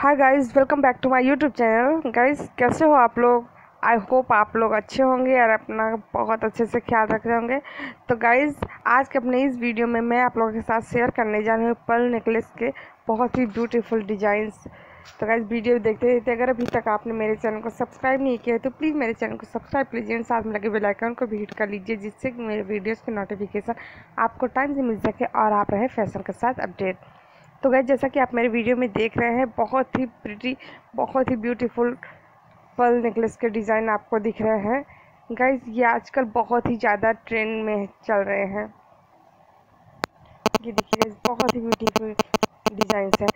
Hi guys welcome back to my YouTube channel guys कैसे हो आप लोग? आई होप आप लोग अच्छे होंगे और अपना बहुत अच्छे से ख्याल रख रहे होंगे। तो गाइस आज के अपने इस वीडियो में मैं आप लोगों के साथ शेयर करने जा रही हूँ पर्ल नेकलेस के बहुत ही ब्यूटीफुल डिज़ाइंस तो गाइस वीडियो देखते देखते अगर अभी तक आपने मेरे चैनल को सब्सक्राइब नहीं किया है तो प्लीज़ मेरे चैनल को सब्सक्राइब कीजिए साथ में लगे बेल आइकन को भी हिट कर लीजिए, जिससे कि मेरे वीडियोज़ की नोटिफिकेशन आपको टाइम से मिल सके और आप रहे फ़ैशन के साथ अपडेट तो गैस जैसा कि आप मेरे वीडियो में देख रहे हैं, बहुत ही प्रिटी बहुत ही ब्यूटीफुल पर्ल नेकलेस के डिज़ाइन आपको दिख रहे हैं। गाइज़ ये आजकल बहुत ही ज़्यादा ट्रेंड में चल रहे हैं। ये देखिए बहुत ही ब्यूटीफुल डिज़ाइंस हैं।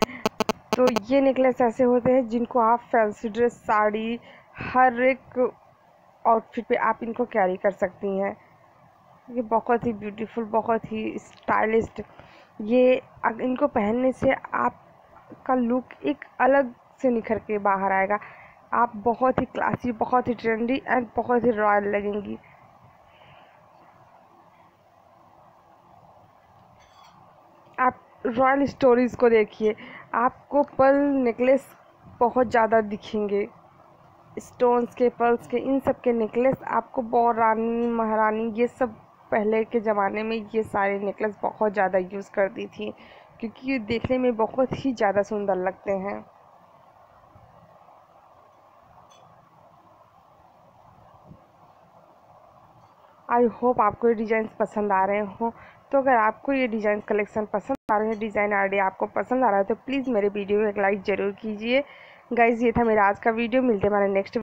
तो ये नेकलेस ऐसे होते हैं जिनको आप फैंसी ड्रेस साड़ी, हर एक आउटफिट पे आप इनको कैरी कर सकती हैं। ये बहुत ही ब्यूटीफुल बहुत ही स्टाइलिस्ट ये इनको पहनने से आपका लुक एक अलग से निखर के बाहर आएगा। आप बहुत ही क्लासी, बहुत ही ट्रेंडी एंड बहुत ही रॉयल लगेंगी। आप रॉयल स्टोरीज़ को देखिए। आपको पल नेकलेस बहुत ज़्यादा दिखेंगे। स्टोन्स के पल्स के, इन सब के नेकलेस आपको रानी महारानी ये सब पहले के ज़माने में ये सारे नेकलेस बहुत ज़्यादा यूज़ करती थी, क्योंकि ये देखने में बहुत ही ज़्यादा सुंदर लगते हैं। आई होप आपको ये डिज़ाइन पसंद आ रहे हो। तो अगर आपको ये डिज़ाइन कलेक्शन पसंद आ रहे हैं डिज़ाइन आइडिया आपको पसंद आ रहा है तो प्लीज़ मेरे वीडियो को एक लाइक ज़रूर कीजिए। गाइज़ ये था मेरा आज का वीडियो मिलते हमारे नेक्स्ट